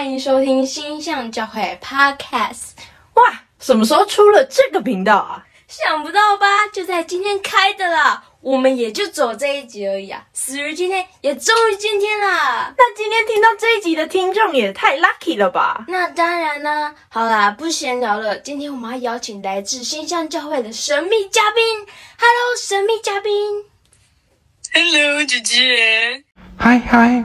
欢迎收听星象教会 Podcast。哇，什么时候出了这个频道啊？想不到吧？就在今天开的啦！我们也就走这一集而已啊。死于今天，也终于今天啦。那今天听到这一集的听众也太 lucky 了吧？那当然啦。好啦，不闲聊了，今天我们要邀请来自星象教会的神秘嘉宾。Hello，神秘嘉宾。Hello，主持人。嗨嗨，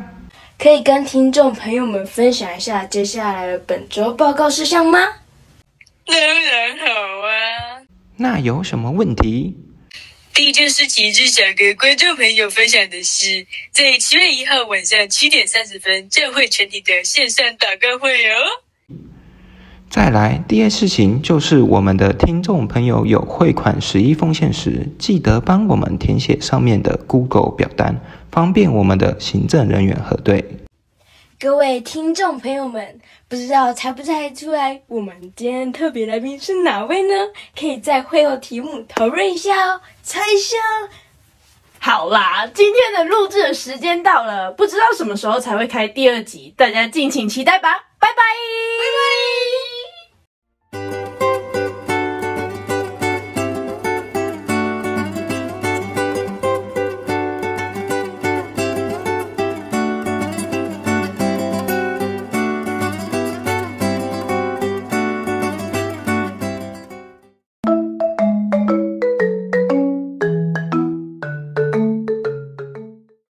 可以跟听众朋友们分享一下接下来的本周报告事项吗？当然好啊。那有什么问题？第一件事情是想跟观众朋友分享的是，在七月一号晚上七点三十分，教会全体的线上祷告会哦。再来，第二事情就是我们的听众朋友有汇款十一奉献时，记得帮我们填写上面的 Google 表单，方便我们的行政人员核对。各位听众朋友们，不知道猜不猜出来，我们今天特别来宾是哪位呢？可以在会后题目讨论一下哦，猜一下哦。好啦，今天的录制的时间到了，不知道什么时候才会开第二集，大家敬请期待吧，拜拜。拜拜。